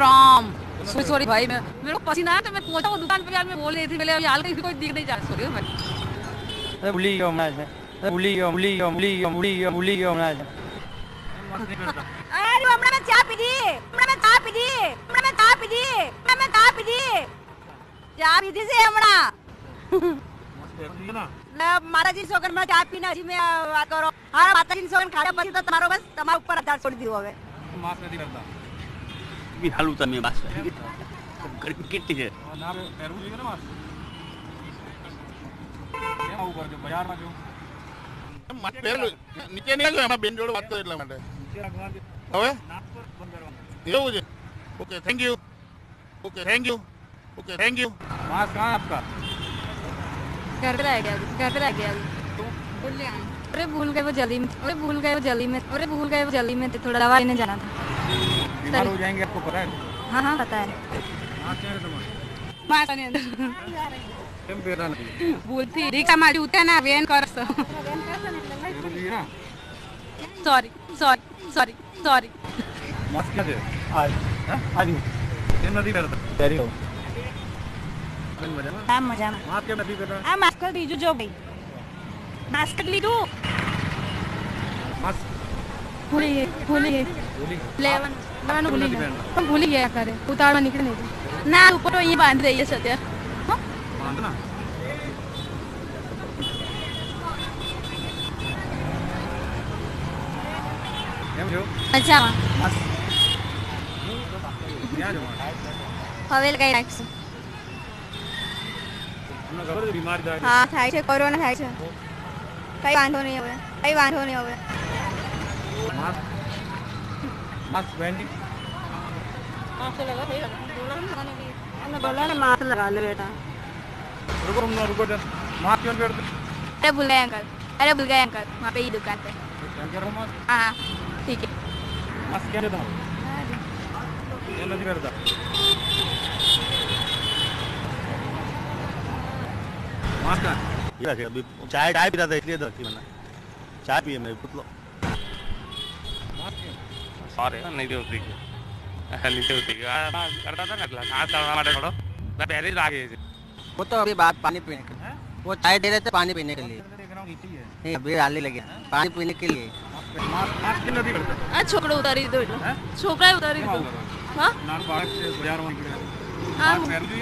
Ram. Sorry sorry भाई मैं मेरे को पसीना आया तो मैं पहुँचा दुकान पे यार मैं बोल रही थी पहले यार किसी को दिख नहीं जा सॉरी मैं अरे भूली गया मैं अरे भूली गया भूली गया भूली गया भूली गया भूली गया मैं अरे हमरा मैं चाय पी दी। हमरा मैं चाय पी दी। हमरा मैं चाय पी दी। हमरा मैं चाय पी दी। चाय पी दी से हमरा। માસ્ક પહેરતી છે ને માતાજી સોગન માં ચા પીને હજી મેં વાત કરો હારા માતાજી સોગન ખાધા પછી તો તમારો બસ તમારા ઉપર આધાર છોડી દીધો હવે માસ્ક નથી પહેરતા બી હાલું તમે બસ ગરમી કેટલી છે ના પહેરવું જોઈએ ને માસ્ક કેમ આવું કરજો બજારમાં જો માથે પહેરેલું. નીચે નહીં આવ્યો એમાં બેન જોડે વાત કરો એટલા માટે નીચે રાખવાથી હવે નાક પર બંધ કરવાનું એવું છે okay thank you okay thank you okay thank you mask कहाँ है आपका घर पे रह गया घर पे रह गया तो अरे भूल गए वो जल्दी में अरे भूल गए वो जल्दी में अरे भूल गए वो जल्दी में तो थोड़ा दवा लेने जाना था। हो जाएँगे आपको पता है? हाँ हाँ पता है। हाँ, भूलती रिक्शा मारी उठे ना वेन कर सॉरी सॉरी सॉरी सॉरी मस्त क्या दे आज हाँ? आज दिन नदी करता तेरी हो બેન મજામાં હા મજામાં માસ્ક કેમ નથી પહેરતા આ માસ્ક લીધું જો ભાઈ માસ્ક લીધું માસ્ક ભૂલી ગઈ ભૂલી ગઈ બોલી લેવાનું લેવાનું ભૂલી નથી ગયા પહેરતા. પણ ભૂલી ગયા કરે ઉતારવા નીકળી નહીં ના ઉપર તો અહીંયા બાંધી દઈએ છે અત્યારે બાંધ ના કેમ છો મજામાં ક્યાં છો હવે લગાવી નાખશું હા થાય છે કોરોના થાય છે કઈ વાંધો નહીં હવે કઈ વાંધો નહીં હવે માસ્ક માસ્ક પહેરી बोला ना मास्क लगा ले बेटा रुको तुम ना रुको जरा मास्क क्यों नहीं पहनते अरे भूल गए अंकल अरे भूल गए अंकल वहाँ पे ही दुकान पे क्या कह रहा हूँ मास्क हाँ हाँ ठीक है मास्क क्या देता हूँ ये नहीं करता मास्क कहाँ है? એવા છે અભી ચાય ચાય પીતા હતા એટલે નથી મને ચા પીએ મેં પૂતલો मास्क क्यों सॉरी नहीं होती नीचे होती करता था ना क्लास हाथ करवा માટે થોડો मैं पहले ही लागे वो तो अभी बात पानी पीने के लिए वो चाय दे रहे थे पानी पीने के लिए देख रहा हूँ नीचे ही है नहीं अभी डालने लगे पानी पीने के लिए मास्क मास्क क्यों नहीं करता આ છોકરો ઉતારી દીધો એટલે હે? છોકરાએ ઉતારી કેમ દીધો આવું કરો હા